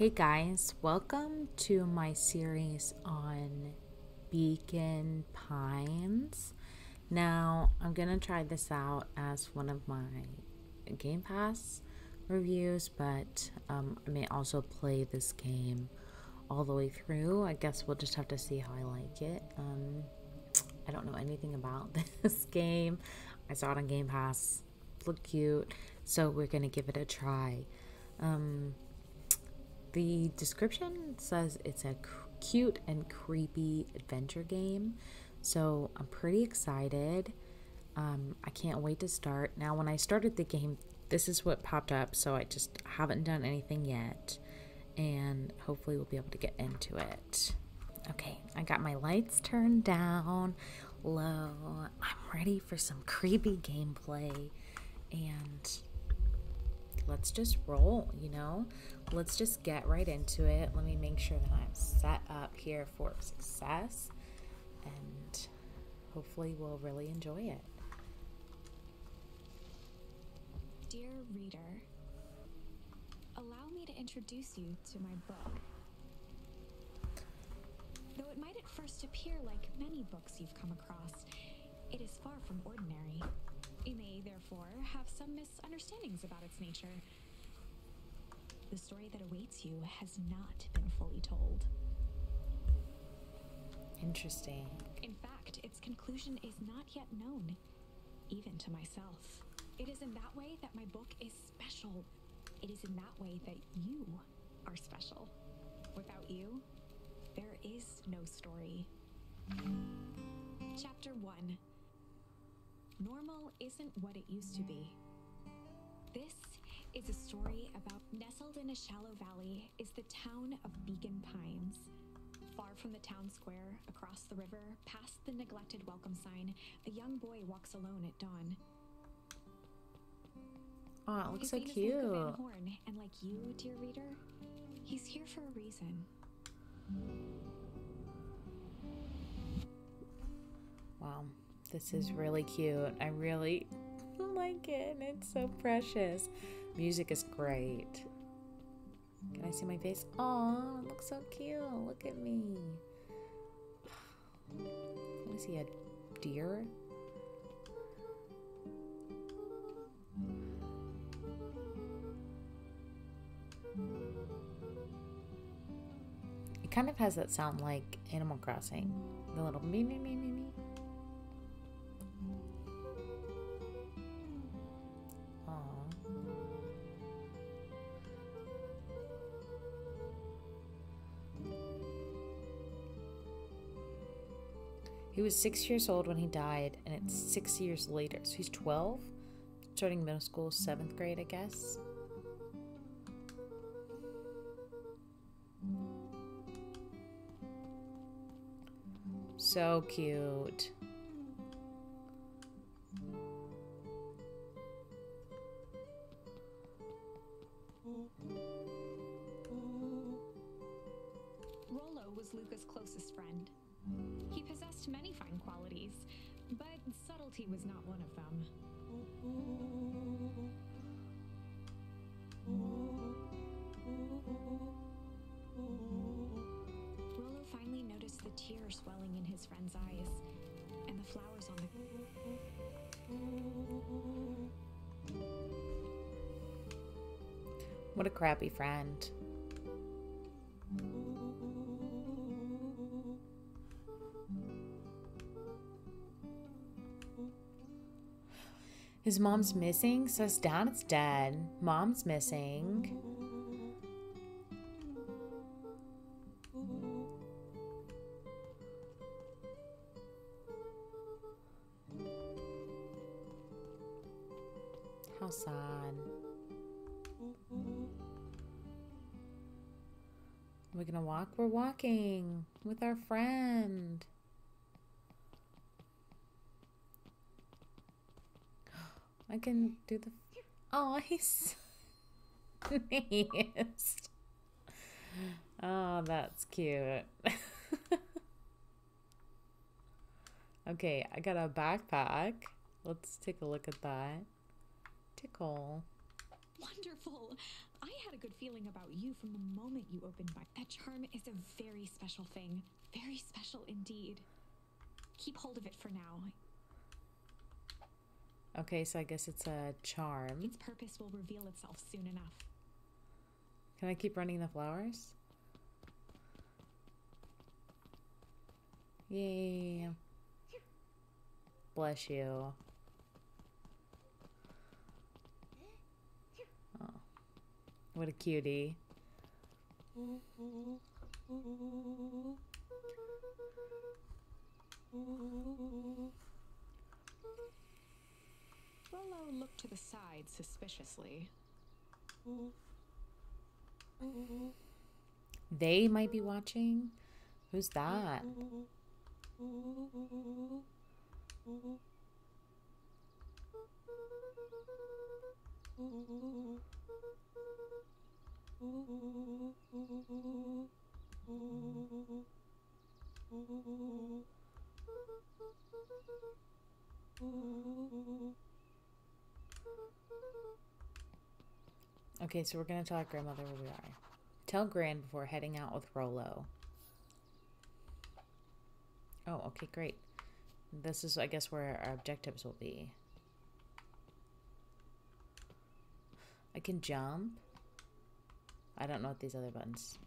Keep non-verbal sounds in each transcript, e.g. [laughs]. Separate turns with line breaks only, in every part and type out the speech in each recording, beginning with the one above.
Hey guys, welcome to my series on Beacon Pines. Now, I'm gonna try this out as one of my Game Pass reviews, but um, I may also play this game all the way through. I guess we'll just have to see how I like it. Um, I don't know anything about [laughs] this game. I saw it on Game Pass. Look cute, so we're gonna give it a try. Um, the description says it's a cute and creepy adventure game, so I'm pretty excited. Um, I can't wait to start. Now, when I started the game, this is what popped up, so I just haven't done anything yet, and hopefully, we'll be able to get into it. Okay, I got my lights turned down low. I'm ready for some creepy gameplay, and let's just roll, you know? Let's just get right into it. Let me make sure that I'm set up here for success, and hopefully, we'll really enjoy it.
Dear reader, allow me to introduce you to my book. Though it might at first appear like many books you've come across, it is far from ordinary. You may, therefore, have some misunderstandings about its nature. The story that awaits you has not been fully told.
Interesting.
In fact, its conclusion is not yet known, even to myself. It is in that way that my book is special. It is in that way that you are special. Without you, there is no story. Chapter 1 Normal isn't what it used to be. This is a story about nestled in a shallow valley is the town of Beacon Pines. Far from the town square, across the river, past the neglected welcome sign, a young boy walks alone at dawn.
Oh, it looks
His
so cute.
Van Horn, and like you, dear reader, he's here for a reason.
Wow, this is really cute. I really like it. and It's so precious. Music is great. Can I see my face? It looks so cute. Look at me. Is he, a deer? It kind of has that sound like Animal Crossing. The little me me me me me. He was six years old when he died, and it's six years later. So he's 12, starting middle school, seventh grade, I guess. So cute. What a crappy friend. His mom's missing, so his dad's dead. Mom's missing. With our friend. I can do the. Oh, [laughs] he's sneezed. Oh, that's cute. [laughs] okay, I got a backpack. Let's take a look at that. Tickle.
Wonderful! I had a good feeling about you from the moment you opened my. That charm is a very special thing. Very special indeed. Keep hold of it for now.
Okay, so I guess it's a charm.
Its purpose will reveal itself soon enough.
Can I keep running the flowers? Yay. Bless you. What a cutie.
Rolo looked to the side suspiciously.
They might be watching. Who's that? Okay, so we're gonna tell our grandmother where we are. Tell Gran before heading out with Rolo. Oh, okay, great. This is, I guess, where our objectives will be. I can jump. I don't know what these other buttons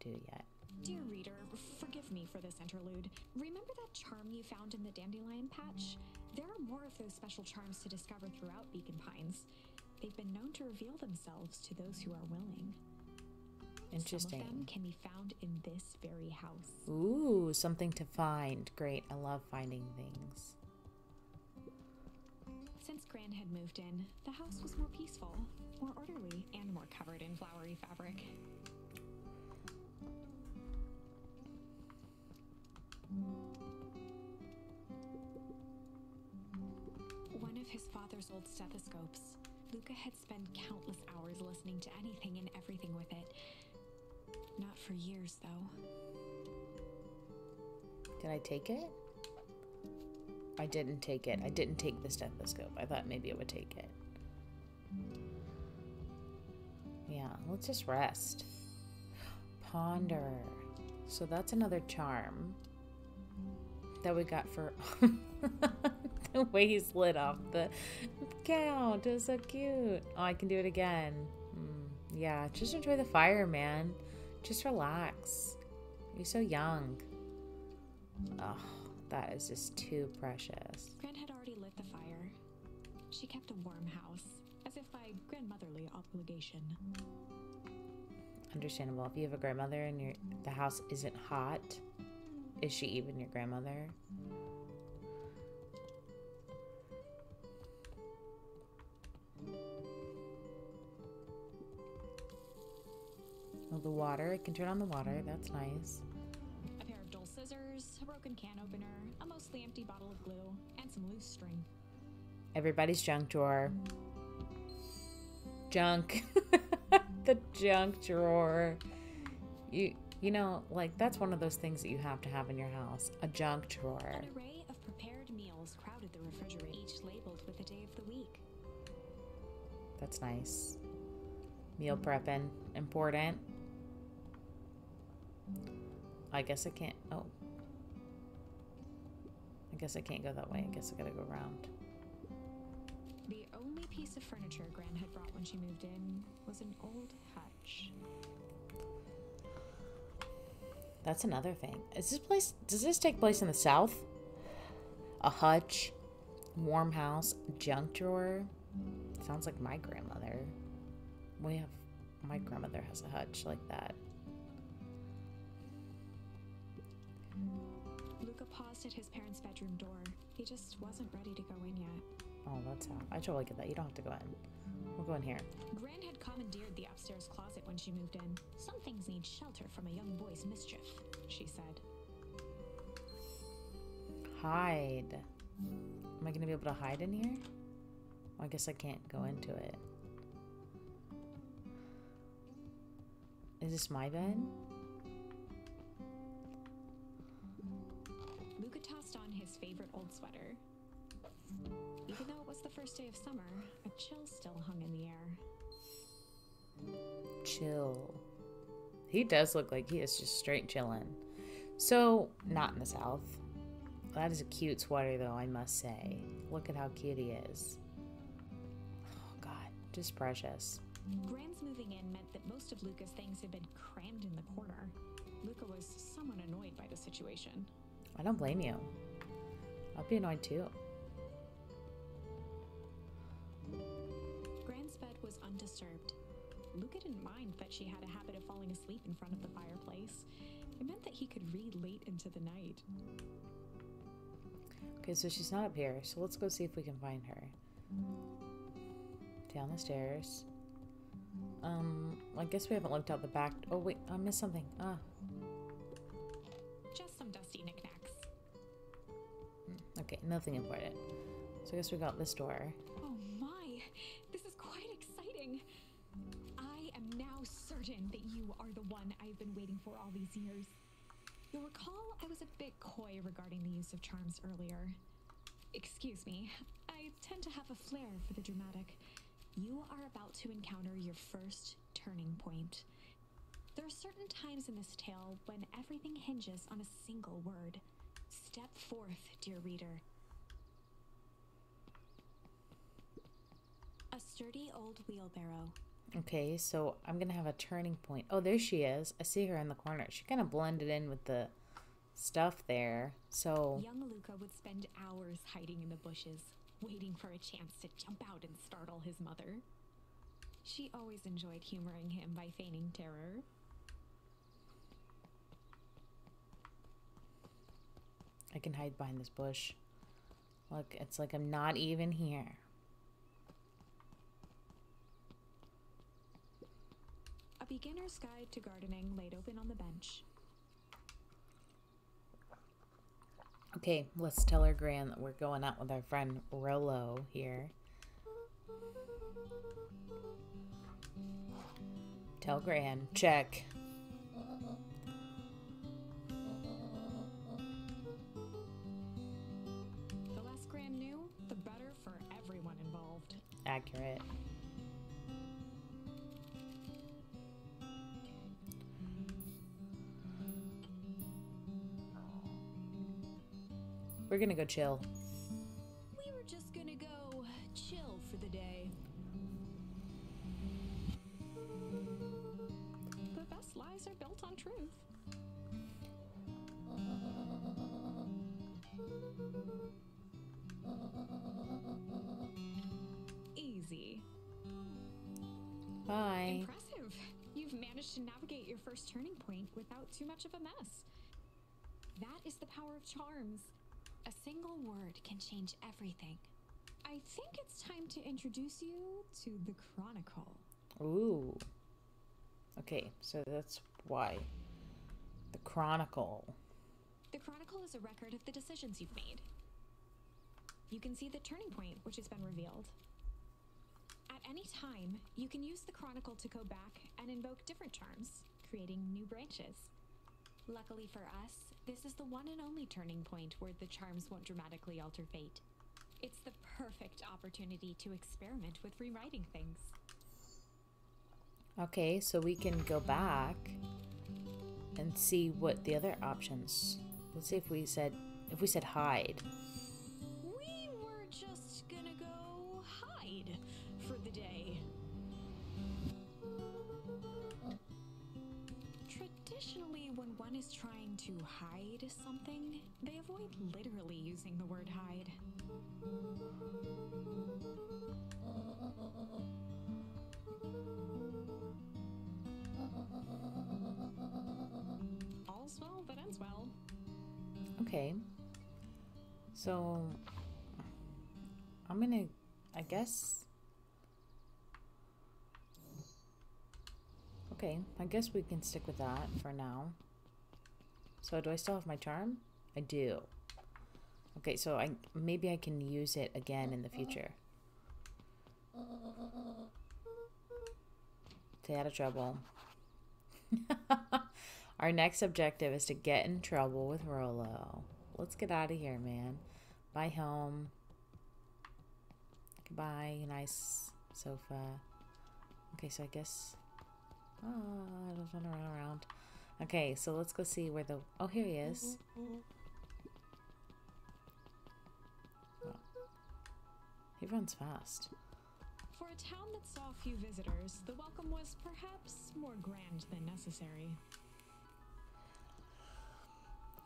do yet.
Dear reader, forgive me for this interlude. Remember that charm you found in the dandelion patch? There are more of those special charms to discover throughout Beacon Pines. They've been known to reveal themselves to those who are willing.
Interesting.
Some of them can be found in this very house.
Ooh, something to find. Great. I love finding things.
Gran had moved in, the house was more peaceful, more orderly, and more covered in flowery fabric. One of his father's old stethoscopes. Luka had spent countless hours listening to anything and everything with it. Not for years, though.
Did I take it? I didn't take it. I didn't take the stethoscope. I thought maybe it would take it. Yeah, let's just rest. Ponder. So that's another charm that we got for [laughs] the way he's lit off the count. It was so cute. Oh, I can do it again. Mm, yeah, just enjoy the fire, man. Just relax. You're so young. Oh, that is just too precious.
Gran had already lit the fire. She kept a warm house, as if by grandmotherly obligation.
Understandable. If you have a grandmother and your the house isn't hot, is she even your grandmother? Oh, the water. I can turn on the water. That's nice.
A broken can opener, a mostly empty bottle of glue, and some loose string.
Everybody's junk drawer. Junk. [laughs] the junk drawer. You you know, like that's one of those things that you have to have in your house. A junk drawer.
An array of prepared meals crowded the refrigerator, each labeled with the day of the week.
That's nice. Meal prepping. Important. I guess I can't. Oh. I guess I can't go that way. I guess I gotta go around.
The only piece of furniture Gran had brought when she moved in was an old hutch.
That's another thing. Is this place? Does this take place in the south? A hutch, warm house, junk drawer. Sounds like my grandmother. We have my grandmother has a hutch like that.
Luka paused at his parents' bedroom door. He just wasn't ready to go in yet.
Oh, that's how. I totally get that. You don't have to go in. We'll go in here.
Gran had commandeered the upstairs closet when she moved in. Some things need shelter from a young boy's mischief, she said.
Hide. Am I gonna be able to hide in here? Well, I guess I can't go into it. Is this my bed?
Tossed on his favorite old sweater. Even though it was the first day of summer, a chill still hung in the air.
chill. He does look like he is just straight chilling. So, not in the south. That is a cute sweater, though, I must say. Look at how cute he is. Oh, God. Just precious.
Gran's moving in meant that most of Luka's things had been crammed in the corner. Luka was somewhat annoyed by the situation.
I don't blame you. I'd be annoyed too.
Gran's bed was undisturbed. Luka didn't mind that she had a habit of falling asleep in front of the fireplace. It meant that he could read late into the night.
Okay, so she's not up here, so let's go see if we can find her. Down the stairs. Um, I guess we haven't looked out the back. Oh, wait, I missed something. Ah. Okay, nothing important. So I guess we got this door.
Oh my, this is quite exciting. I am now certain that you are the one I've been waiting for all these years. You'll recall I was a bit coy regarding the use of charms earlier. Excuse me, I tend to have a flair for the dramatic. You are about to encounter your first turning point. There are certain times in this tale when everything hinges on a single word. Step forth, dear reader. A sturdy old wheelbarrow.
Okay, so I'm gonna have a turning point. Oh, there she is. I see her in the corner. She kind of blended in with the stuff there. So,
Young Luka would spend hours hiding in the bushes, waiting for a chance to jump out and startle his mother. She always enjoyed humoring him by feigning terror.
I can hide behind this bush. Look, it's like I'm not even here.
A beginner's guide to gardening laid open on the bench.
Okay, let's tell our Gran that we're going out with our friend Rolo here. Tell Gran. Check. Accurate. We're gonna go chill.
We were just gonna go chill for the day. The best lies are built on truth. Easy.
Bye.
Impressive. You've managed to navigate your first turning point without too much of a mess. That is the power of charms. A single word can change everything. I think it's time to introduce you to the Chronicle.
Ooh. Okay, so that's why. The Chronicle.
The Chronicle is a record of the decisions you've made. You can see the turning point which has been revealed. Any time, you can use the Chronicle to go back and invoke different charms, creating new branches. Luckily for us, this is the one and only turning point where the charms won't dramatically alter fate. It's the perfect opportunity to experiment with rewriting things.
Okay, so we can go back and see what the other options. Let's see if we said if we said hide.
Is trying to hide something, they avoid literally using the word hide. All's well that ends well.
Okay. So I'm gonna I guess Okay, I guess we can stick with that for now. So do I still have my charm? I do. Okay, so I maybe I can use it again in the future. Stay out of trouble. [laughs] Our next objective is to get in trouble with Rolo. Let's get out of here, man. Bye, home. Goodbye, nice sofa. Okay, so I guess ah, Oh, just want to run around. Okay, so let's go see where the. Oh, here he is. Mm-hmm, mm-hmm. Oh. He runs fast.
For a town that saw few visitors, the welcome was perhaps more grand than necessary.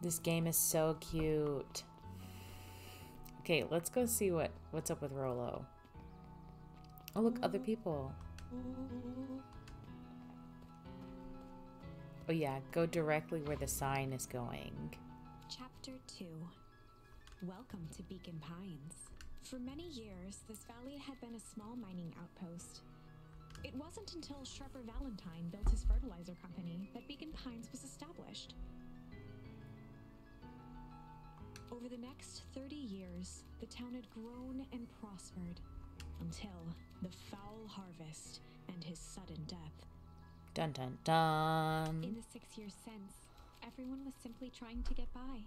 This game is so cute. Okay, let's go see what what's up with Rolo. Oh, look, other mm-hmm. people. Oh yeah, go directly where the sign is going.
Chapter 2 Welcome to Beacon Pines. For many years, this valley had been a small mining outpost. It wasn't until Sharper Valentine built his fertilizer company that Beacon Pines was established. Over the next 30 years, the town had grown and prospered until the foul harvest and his sudden death.
Dun dun dun.
In the six years since, everyone was simply trying to get by.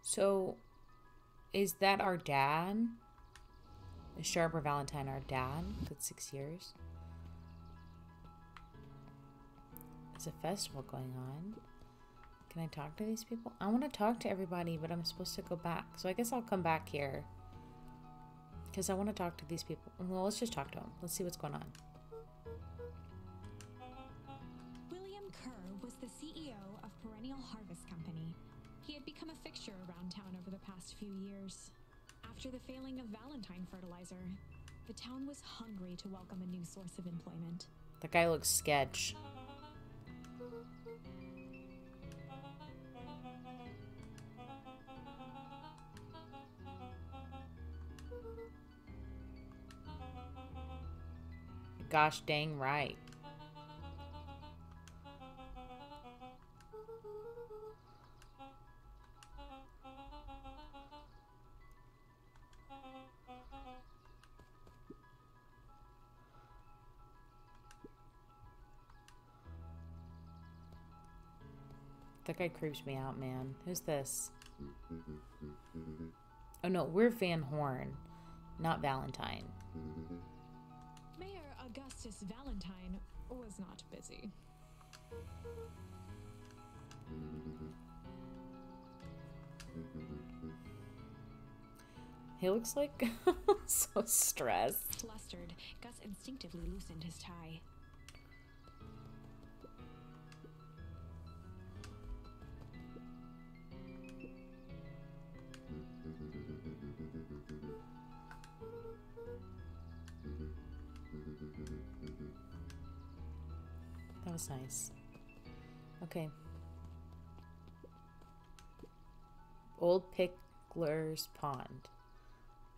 So, is that our dad? Is Sharper Valentine our dad? Good six years. There's a festival going on. Can I talk to these people? I want to talk to everybody, but I'm supposed to go back. So I guess I'll come back here. Because I want to talk to these people. Well, let's just talk to them. Let's see what's going on.
Kerr was the CEO of Perennial Harvest Company. He had become a fixture around town over the past few years. After the failing of Valentine Fertilizer, the town was hungry to welcome a new source of employment.
The guy looks sketch. Gosh dang right. That guy creeps me out, man. Who's this? Oh no, we're Van Horn, not Valentine.
Mayor Augustus Valentine was not busy.
He looks like [laughs] so stressed.
Flustered, Gus instinctively loosened his tie.
That was nice. Okay. Old Pickler's Pond.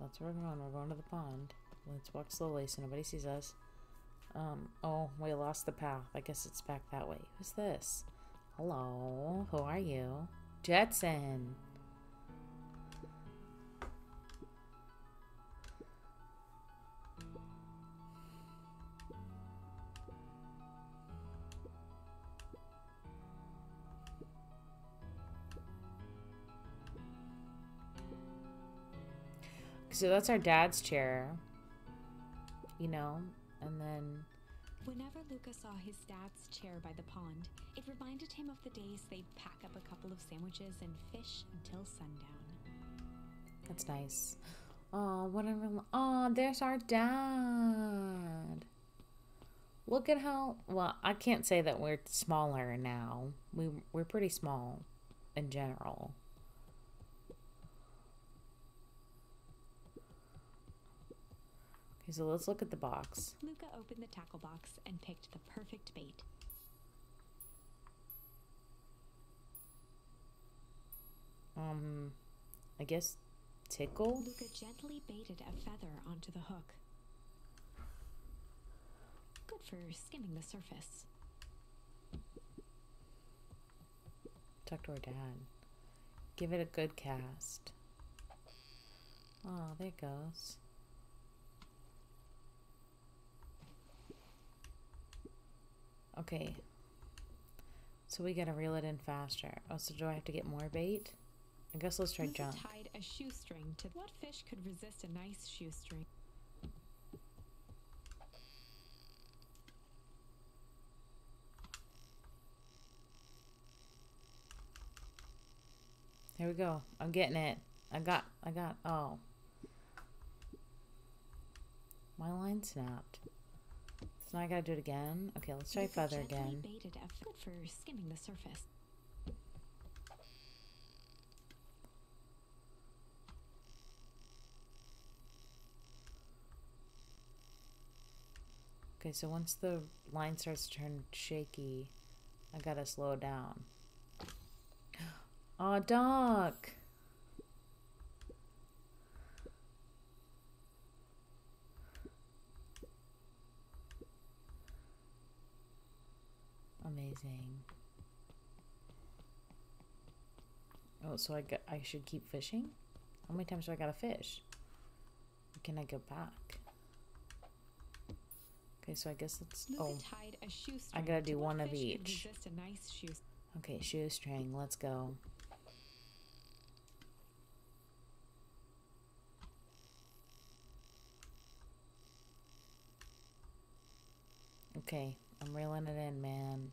That's where we're going. We're going to the pond. Let's walk slowly so nobody sees us. Um, oh, we lost the path. I guess it's back that way. Who's this? Hello. Who are you? Jetson. So that's our dad's chair. You know, and then
Whenever Luka saw his dad's chair by the pond, it reminded him of the days they'd pack up a couple of sandwiches and fish until sundown.
that's nice. Oh, whatever. Oh, there's our dad. Look at how well I can't say that we're smaller now. We we're pretty small in general. Okay, so let's look at the box.
Luka opened the tackle box and picked the perfect bait.
Um, I guess tickle.
Luka gently baited a feather onto the hook. Good for skimming the surface.
Talk to our dad. Give it a good cast. Oh, there it goes. Okay. So we gotta reel it in faster. Oh, so do I have to get more bait? I guess let's try
Lizzie
junk.
tied a shoestring to what fish could resist a nice shoestring?
Here we go. I'm getting it. I got, I got, oh. My line snapped. Now I gotta do it again. Okay, let's try feather again.
baited good for skimming the surface.
Okay, so once the line starts to turn shaky, I gotta slow down. [gasps] Aw, Doc! Amazing. Oh, so I got, I should keep fishing? How many times do I gotta fish? Can I go back? Okay, so I guess it's oh
a
gotta do one of each.
nice shoe-
okay shoestring. Let's go. Okay, I'm reeling it in, man.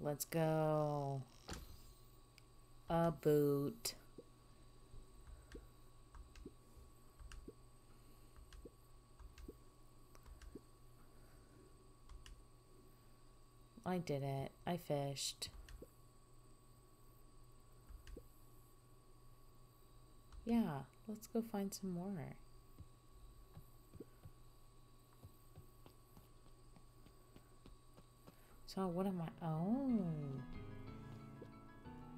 Let's go. A boot. I did it. I fished. Yeah, let's go find some more. So what am I? Oh,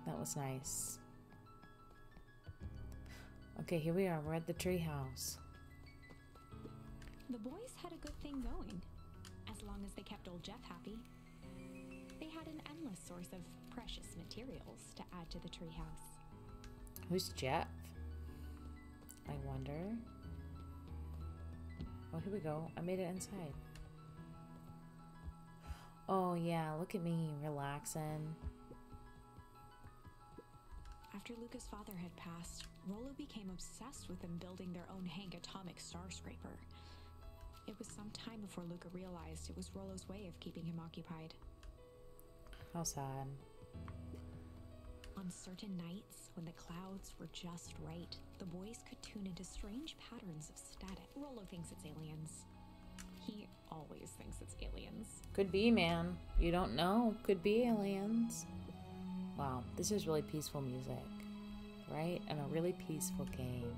that was nice. Okay, here we are. We're at the treehouse.
The boys had a good thing going, as long as they kept old Jeff happy. They had an endless source of precious materials to add to the treehouse.
Who's Jeff? I wonder. Oh, here we go. I made it inside. Oh, yeah. Look at me relaxing.
After Luka's father had passed, Rolo became obsessed with them building their own Hank atomic star scraper. It was some time before Luka realized it was Rolo's way of keeping him occupied.
How sad.
On certain nights, when the clouds were just right, the boys could tune into strange patterns of static. Rolo thinks it's aliens. He always thinks it's aliens.
Could be, man. You don't know. Could be aliens. Wow, this is really peaceful music, right? And a really peaceful game.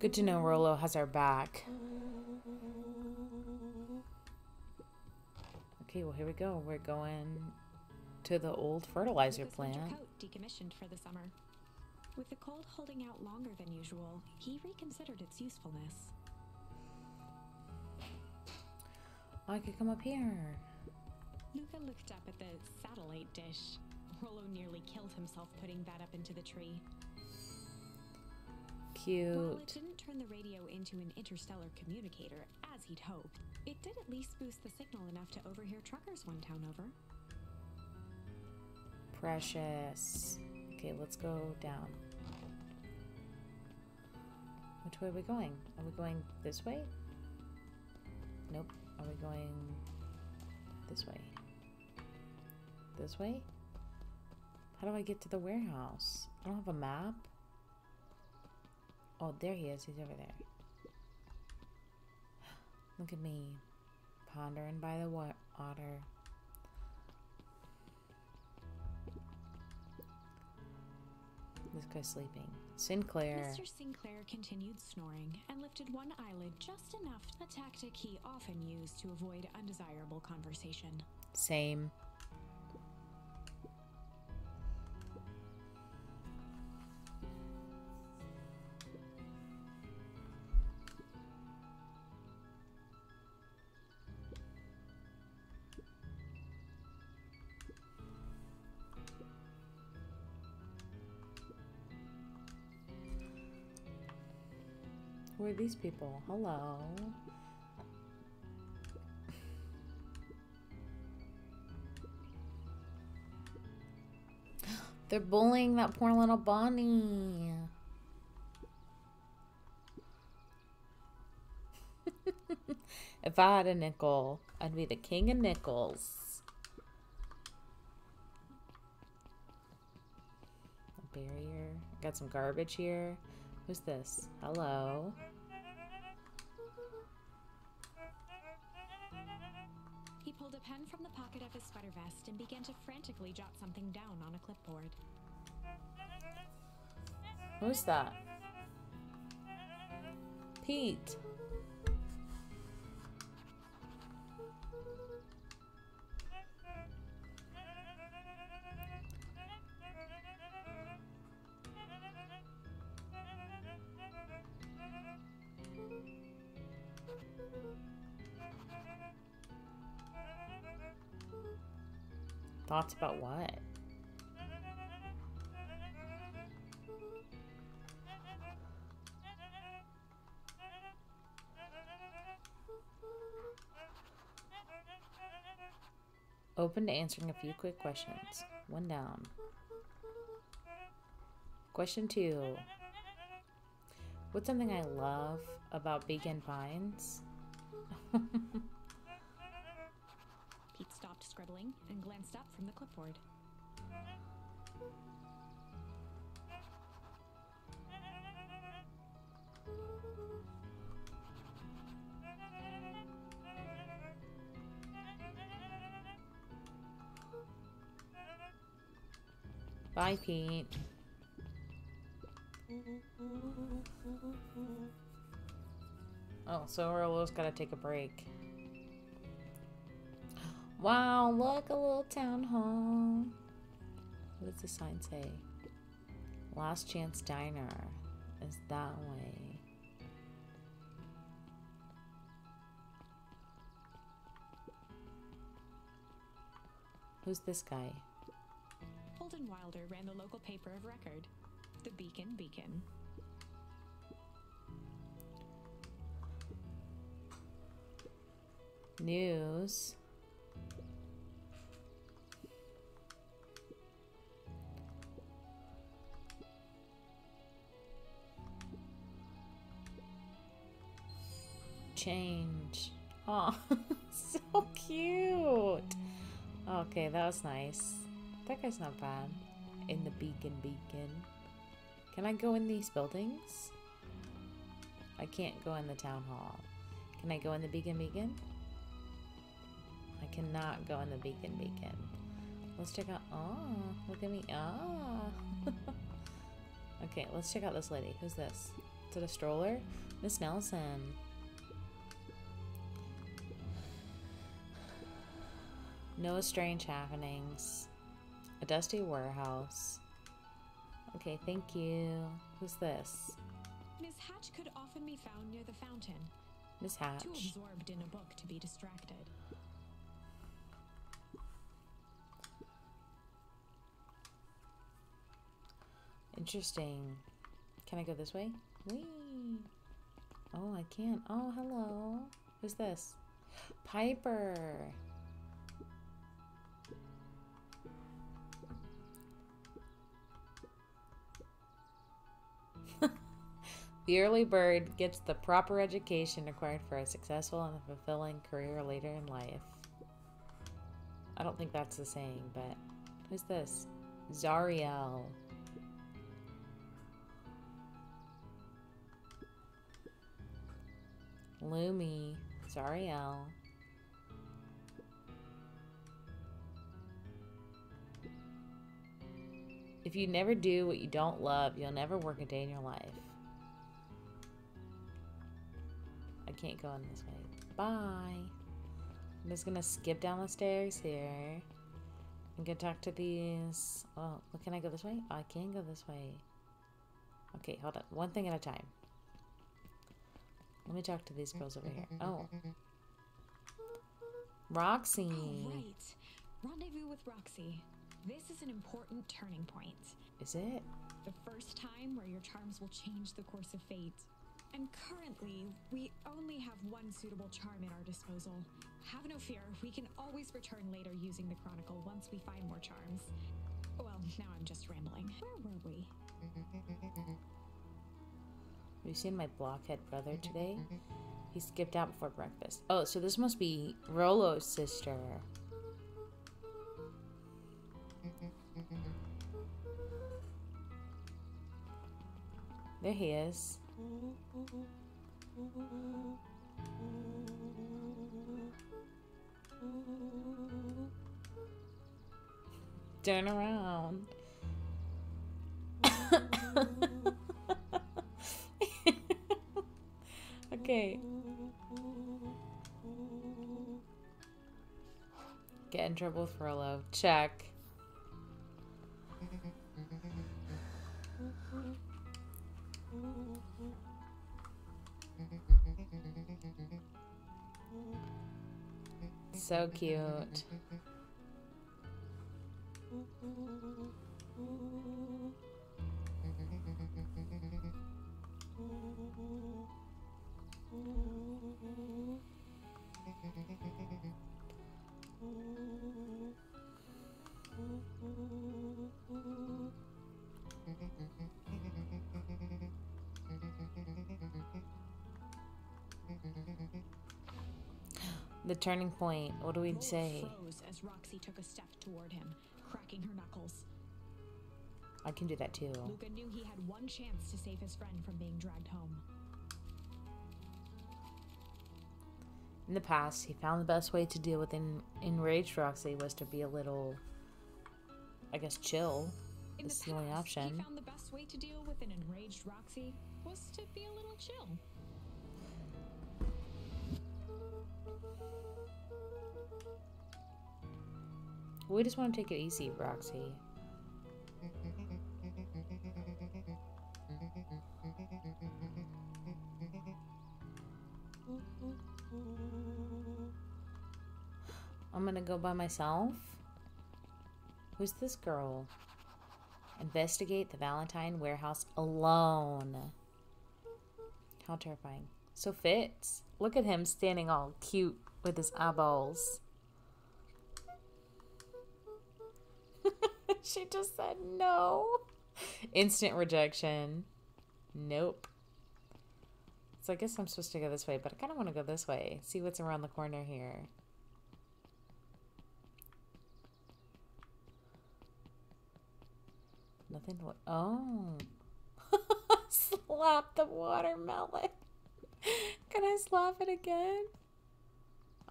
Good to know Rolo has our back. Okay, well, here we go. We're going to the old fertilizer plant.
coat decommissioned for the summer. With the cold holding out longer than usual, he reconsidered its usefulness.
I could come up here.
Luka looked up at the satellite dish. Rolo nearly killed himself putting that up into the tree.
Cute.
didn't turn the radio into an interstellar communicator, as he'd hoped, it did at least boost the signal enough to overhear truckers one town over.
Precious. Okay, let's go down. Which way are we going? Are we going this way? Nope. Are we going this way? This way? How do I get to the warehouse? I don't have a map. Oh, there he is. He's over there. [gasps] Look at me. Pondering by the water. This guy's sleeping. Sinclair.
Mr. Sinclair continued snoring and lifted one eyelid just enough, a tactic he often used to avoid undesirable conversation.
Same. These people? Hello. They're bullying that poor little Bonnie. [laughs] if I had a nickel, I'd be the king of nickels. A barrier. Got some garbage here. Who's this? Hello.
A pen from the pocket of his sweater vest and began to frantically jot something down on a clipboard.
Who's that? Pete. Thoughts about what? Open to answering a few quick questions. One down. Question two. What's something I love about Beacon Pines? [laughs]
Scribbling and glanced up from the clipboard.
Bye, Pete. Oh, so Orlo's gotta take a break. Wow, look, a little town hall. What does the sign say? Last Chance Diner is that way. Who's this guy?
Holden Wilder ran the local paper of record, the Beacon Beacon.
News. Change. Oh, [laughs] so cute. Okay, that was nice. That guy's not bad. In the beacon beacon. Can I go in these buildings? I can't go in the town hall. Can I go in the beacon beacon? I cannot go in the beacon beacon. Let's check out. Oh, look at me. Oh. [laughs] okay, let's check out this lady. Who's this? Is it a stroller? Miss Nelson. No strange happenings. A dusty warehouse. Okay, thank you. Who's this?
Miss Hatch could often be found near the fountain,
Miss Hatch.
too absorbed in a book to be distracted.
Interesting. Can I go this way? Whee! Oh, I can't. Oh, hello. Who's this? Piper. The early bird gets the proper education required for a successful and fulfilling career later in life. I don't think that's the saying, but who's this? Zariel. Lumi. Zariel. If you never do what you don't love, you'll never work a day in your life. Can't go in this way. Bye. I'm just gonna skip down the stairs here. I'm gonna talk to these. Oh, can I go this way? Oh, I can go this way. Okay, hold on. One thing at a time. Let me talk to these girls over here. Oh. Roxy.
Oh, right. Rendezvous with Roxy. This is an important turning point.
Is it?
The first time where your charms will change the course of fate. And currently, we only have one suitable charm at our disposal. Have no fear, we can always return later using the Chronicle once we find more charms. Well, now I'm just rambling. Where were we?
Have you seen my blockhead brother today? He skipped out before breakfast. Oh, so this must be Rolo's sister. There he is. Turn around. [laughs] okay. Get in trouble with Rolo. Check. So cute. The turning point. What do we say?
froze as Roxy took a step toward him, cracking her knuckles.
I can do that too.
Luka knew he had one chance to save his friend from being dragged home.
In the past, he found the best way to deal with en- enraged Roxy was to be a little, I guess, chill.
In
This is
the
the only option.
he found the best way to deal with an enraged Roxy was to be a little chill.
We just want to take it easy, Roxy. I'm gonna go by myself. Who's this girl? Investigate the Valentine warehouse alone. How terrifying. So Fitz. Look at him standing all cute with his eyeballs. [laughs] she just said no. Instant rejection. Nope. So I guess I'm supposed to go this way, but I kind of want to go this way. See what's around the corner here. Nothing. Oh. [laughs] slap the watermelon. [laughs] Can I slap it again?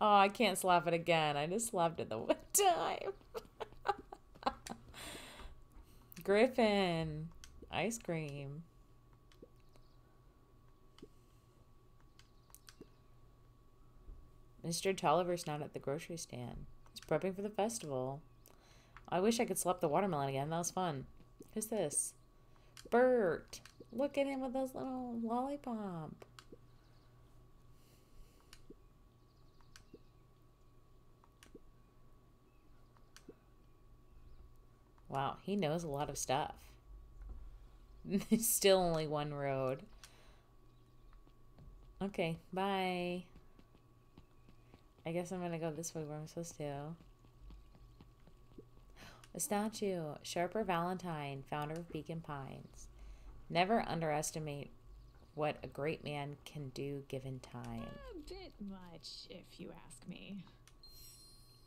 Oh, I can't slap it again. I just slapped it the one [laughs] time. [laughs] Griffin. Ice cream. Mr. Tolliver's not at the grocery stand. He's prepping for the festival. I wish I could slap the watermelon again. That was fun. Who's this? Bert. Look at him with those little lollipop. Wow, he knows a lot of stuff. [laughs] There's still only one road. Okay, bye. I guess I'm gonna go this way where I'm supposed to. A statue. Sharper Valentine, founder of Beacon Pines. Never underestimate what a great man can do given time.
A bit much, if you ask me.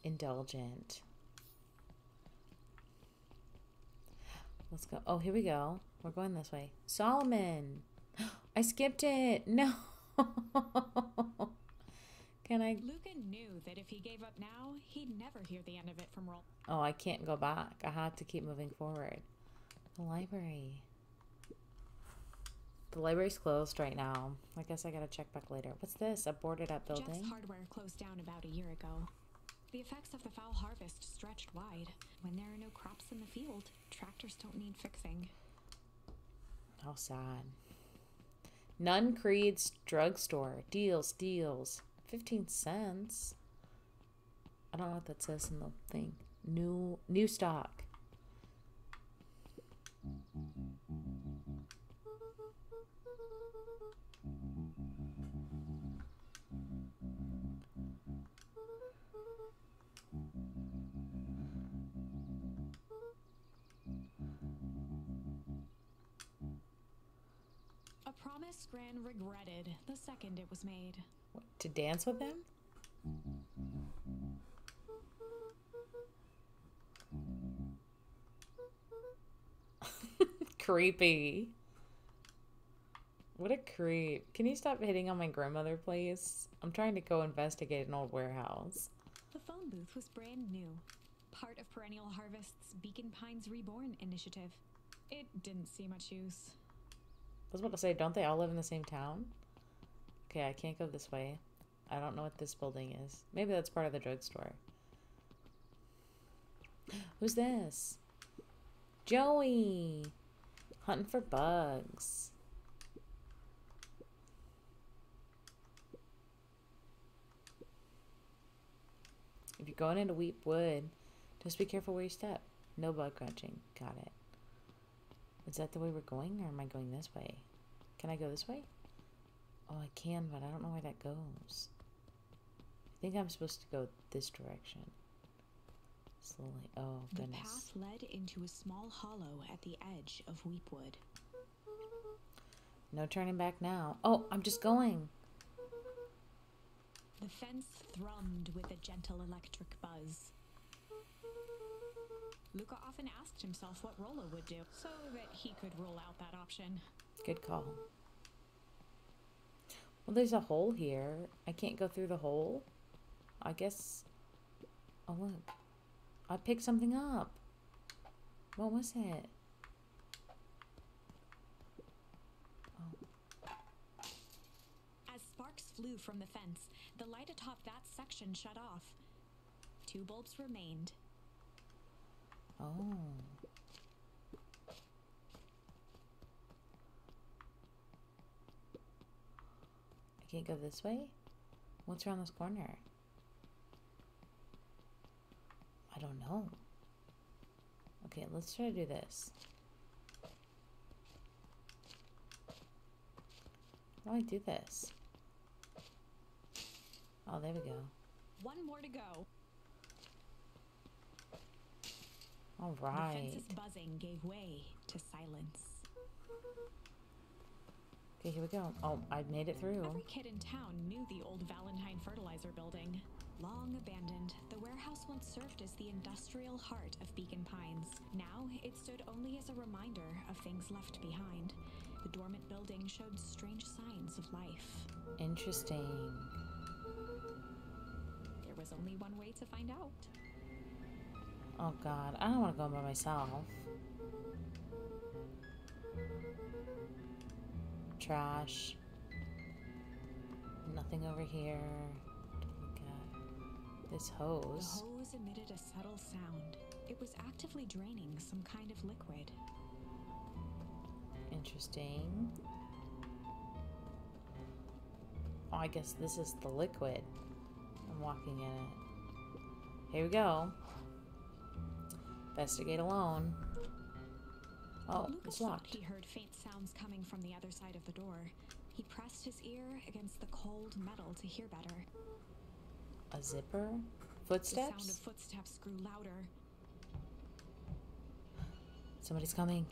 Indulgent. Let's go. Oh, here we go. We're going this way. Solomon. [gasps] I skipped it. No. [laughs] Can I?
Luka knew that if he gave up now, he'd never hear the end of it from Roll.
Oh, I can't go back. I have to keep moving forward. The library. The library's closed right now. I guess I gotta check back later. What's this? A boarded up
Jeff's
building?
hardware closed down about a year ago. The effects of the foul harvest stretched wide. When there are no crops in the field, tractors don't need fixing.
How sad. Nun Creed's drugstore. Deals, deals. 15 cents. I don't know what that says in the thing. New new stock.
Miss Gran regretted the second it was made.
What, to dance with him? [laughs] Creepy. What a creep. Can you stop hitting on my grandmother, please? I'm trying to go investigate an old warehouse.
The phone booth was brand new, part of Perennial Harvest's Beacon Pines Reborn initiative. It didn't see much use.
Was about to say, don't they all live in the same town? Okay, I can't go this way. I don't know what this building is. Maybe that's part of the drugstore. [gasps] Who's this? Joey! Hunting for bugs. If you're going into Weep Wood, just be careful where you step. No bug crunching. Got it. Is that the way we're going, or am I going this way? Can I go this way? Oh, I can, but I don't know where that goes. I think I'm supposed to go this direction. Slowly. Oh, goodness.
The path led into a small hollow at the edge of Weepwood.
No turning back now. Oh, I'm just going.
The fence thrummed with a gentle electric buzz. Luka often asked himself what Rolo would do, so that he could rule out that option.
Good call. Well, there's a hole here. I can't go through the hole. I guess... Oh, look. I picked something up. What was it?
As sparks flew from the fence, the light atop that section shut off. Two bulbs remained.
Oh. I can't go this way? What's around this corner? I don't know. Okay, let's try to do this. How do I do this? Oh, there we go.
One more to go.
All
The
right.
fence's buzzing gave way to silence.
Okay, here we go. Oh, I made it through.
Every kid in town knew the old Valentine fertilizer building. Long abandoned, the warehouse once served as the industrial heart of Beacon Pines. Now, it stood only as a reminder of things left behind. The dormant building showed strange signs of life.
Interesting.
There was only one way to find out.
Oh god, I don't want to go by myself. Trash. Nothing over here. to Look at this
The
hose.
hose emitted a subtle sound. It was actively draining some kind of liquid.
Interesting. Oh, I guess this is the liquid. I'm walking in it. Here we go. Investigate alone. Oh,
Lucas
it's locked.
he heard faint sounds coming from the other side of the door. He pressed his ear against the cold metal to hear better.
A zipper? Footsteps?
The sound of
Footsteps?
grew louder.
Somebody's coming.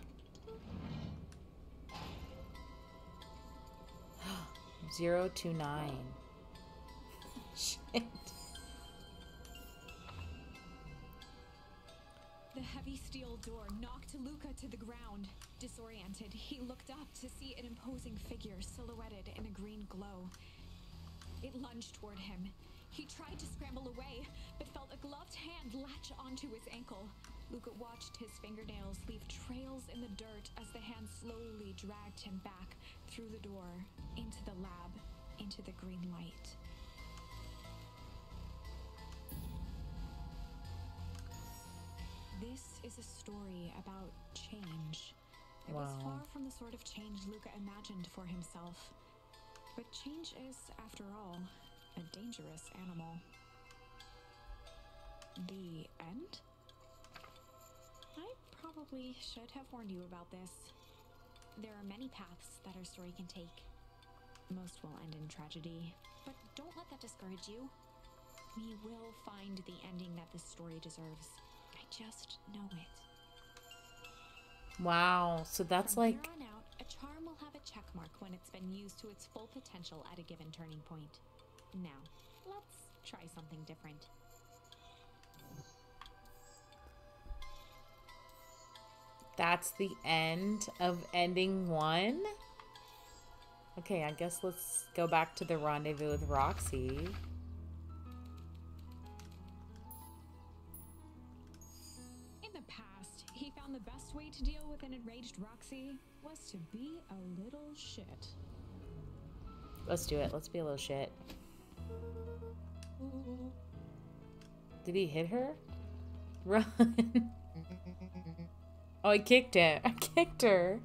[gasps] Zero two nine. [laughs] Shit.
Heavy steel door knocked Luka to the ground. Disoriented, he looked up to see an imposing figure silhouetted in a green glow. It lunged toward him. He tried to scramble away, but felt a gloved hand latch onto his ankle. Luka watched his fingernails leave trails in the dirt as the hand slowly dragged him back through the door, into the lab, into the green light. This is a story about change. It was far from the sort of change Luka imagined for himself. But change is, after all, a dangerous animal. The end? I probably should have warned you about this. There are many paths that our story can take. Most will end in tragedy, but don't let that discourage you. We will find the ending that this story deserves. Just know it.
Wow. So that's
From
like
here on out, A charm will have a check mark when it's been used to its full potential at a given turning point. Now, let's try something different.
That's the end of ending one? Okay, I guess let's go back to the rendezvous with Roxy.
Best way to deal with an enraged Roxy was to be a little shit.
Let's do it. Let's be a little shit. Did he hit her? [laughs] Run. [laughs] oh, I kicked it. [laughs] I kicked her.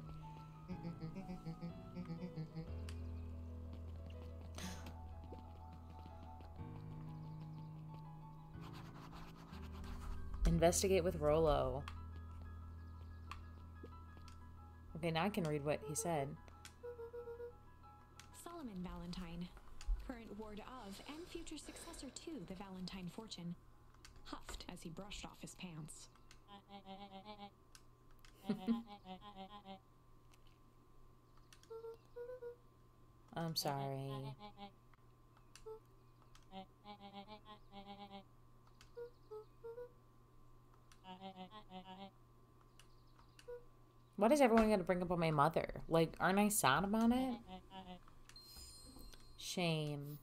Investigate with Rolo. Okay, now I can read what he said.
Solomon Valentine, current ward of and future successor to the Valentine fortune, huffed as he brushed off his pants. [laughs]
I'm sorry. [laughs] Why does everyone going to bring up on my mother? Like, aren't I sad about it? Shame.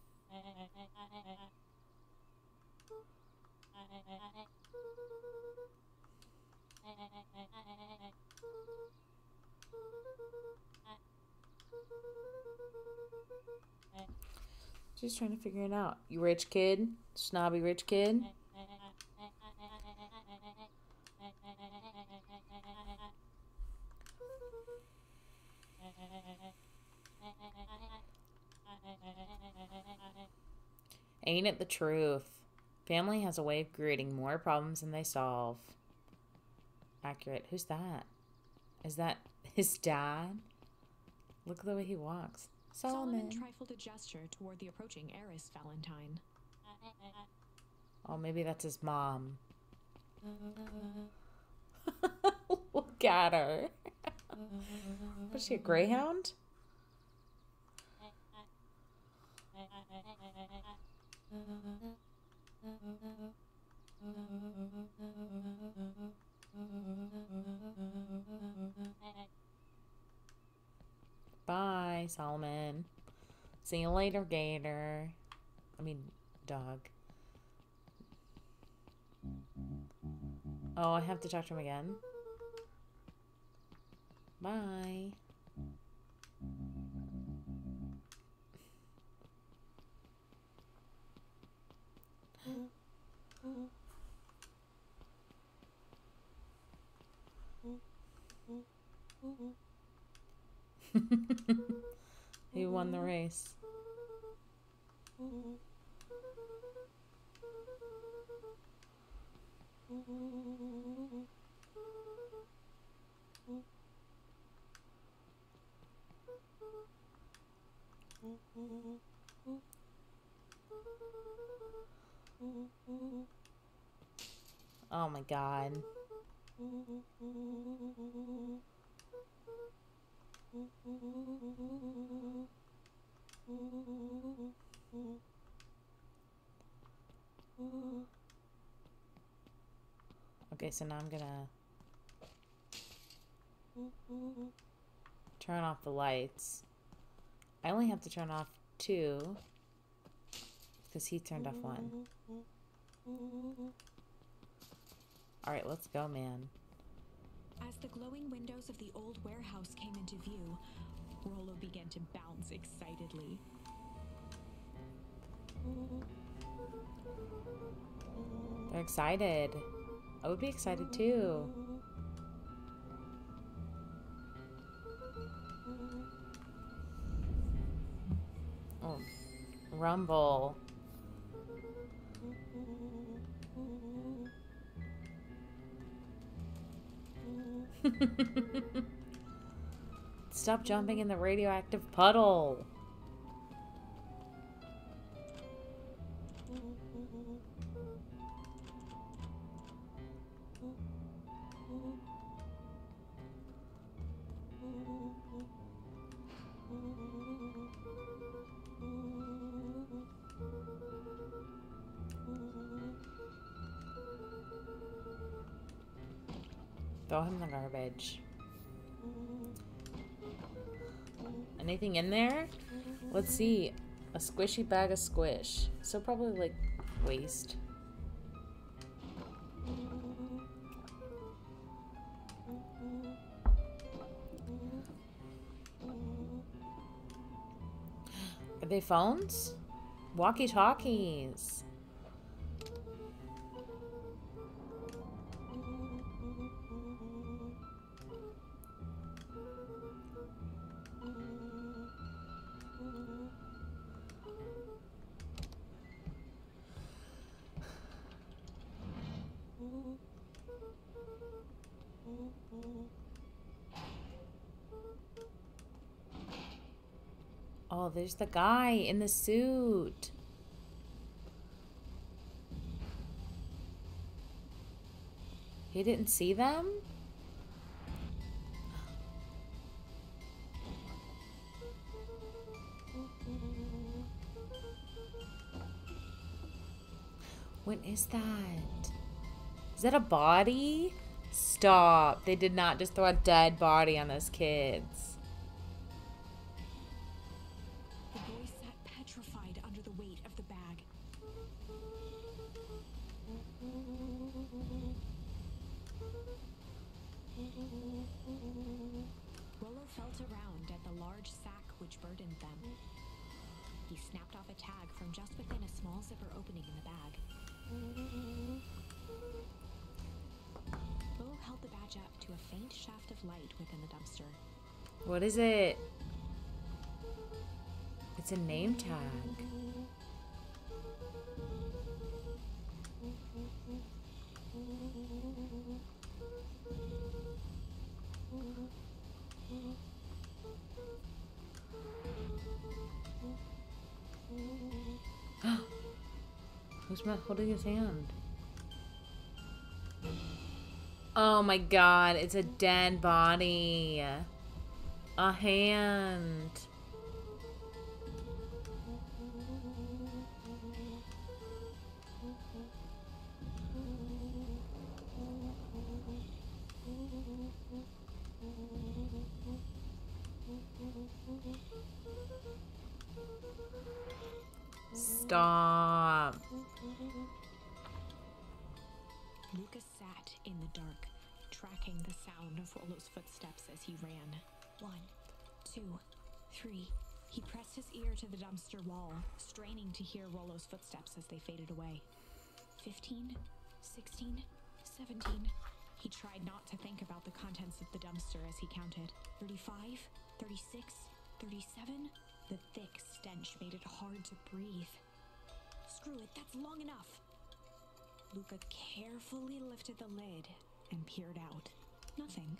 Just trying to figure it out. You rich kid? Snobby rich kid? Ain't it the truth? Family has a way of creating more problems than they solve. Accurate. Who's that? Is that [laughs] his dad? Look at the way he walks. Solomon.
Solomon trifled a gesture toward the approaching heiress Valentine.
Oh, maybe that's his mom. [laughs] Look at her. [laughs] Was she a greyhound? Bye, Solomon. See you later, Gator. I mean, dog. Oh, I have to talk to him again. Bye. [laughs] he won the race. Oh my god. Okay, so now I'm gonna turn off the lights. I only have to turn off two because he turned off one. Alright, let's go, man.
As the glowing windows of the old warehouse came into view, Rolo began to bounce excitedly.
They're excited. I would be excited too. Oh, rumble. [laughs] Stop jumping in the radioactive puddle. Throw him in the garbage. Anything in there? Let's see. A squishy bag of squish. So probably like waste. Are they phones? Walkie-talkies. There's the guy in the suit. He didn't see them? When is that? Is that a body? Stop. They did not just throw a dead body on those kids. Is it? It's a name tag. [gasps] Who's my holding his hand? Oh my god, it's a dead body. A hand.
To hear Rolo's footsteps as they faded away. Fifteen, sixteen, seventeen. He tried not to think about the contents of the dumpster as he counted. Thirty-five, thirty-six, thirty-seven. The thick stench made it hard to breathe. Screw it, that's long enough. Luka carefully lifted the lid and peered out. Nothing.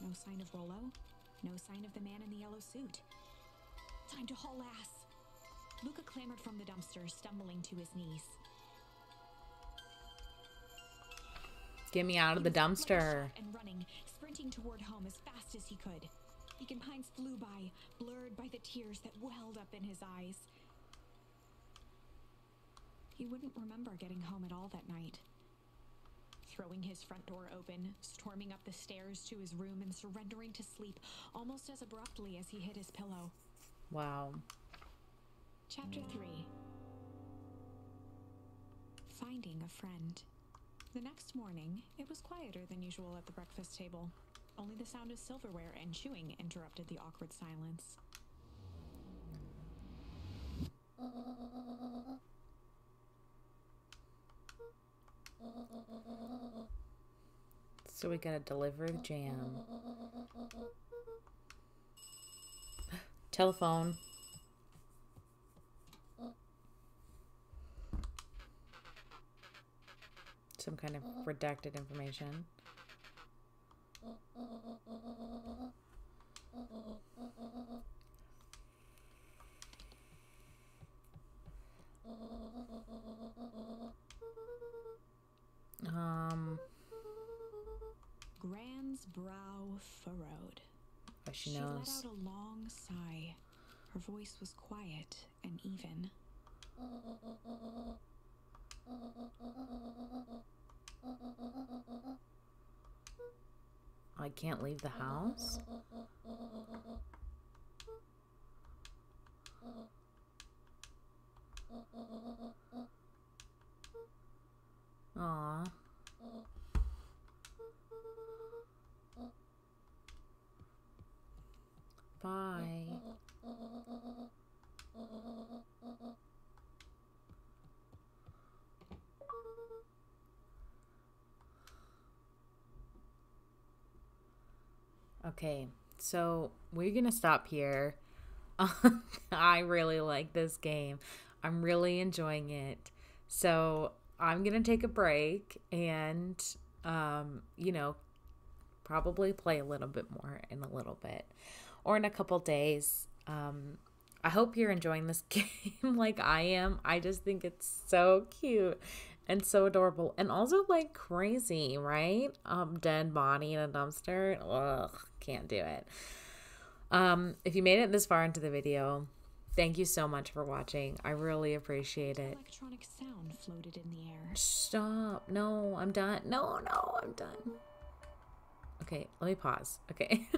No sign of Rolo. No sign of the man in the yellow suit. Time to haul ass. Luka clambered from the dumpster, stumbling to his knees.
Get me out of the dumpster.
And running, sprinting toward home as fast as he could. Beacon Pines flew by, blurred by the tears that welled up in his eyes. He wouldn't remember getting home at all that night. Throwing his front door open, storming up the stairs to his room, and surrendering to sleep almost as abruptly as he hit his pillow.
Wow.
Chapter 3 Finding a Friend. The next morning, it was quieter than usual at the breakfast table. Only the sound of silverware and chewing interrupted the awkward silence.
So we gotta deliver jam. Telephone. Some kind of redacted information. Um,
Gran's brow furrowed.
oh, she
She let out a long sigh. Her voice was quiet and even.
I can't leave the house? Aw. Bye. Okay, so we're gonna stop here. [laughs] I really like this game. I'm really enjoying it. So I'm gonna take a break and um, you know, probably play a little bit more in a little bit or in a couple days. Um, I hope you're enjoying this [laughs] game like I am. I just think it's so cute and so adorable and also like crazy, right? Um, dead body in a dumpster. Ugh, can't do it. Um, if you made it this far into the video, thank you so much for watching. I really appreciate it.
Electronic sound floated in the air.
Stop. No, I'm done. No, no, I'm done. Okay, let me pause. Okay.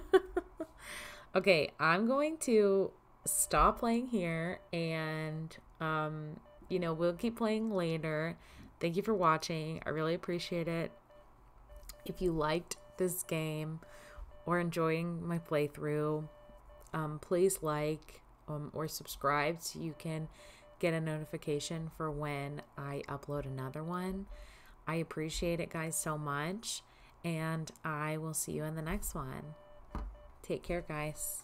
[laughs] okay, I'm going to stop playing here and um you know, we'll keep playing later. Thank you for watching. I really appreciate it. If you liked this game or enjoying my playthrough, um, please like um, or subscribe so you can get a notification for when I upload another one. I appreciate it, guys, so much. And I will see you in the next one. Take care, guys.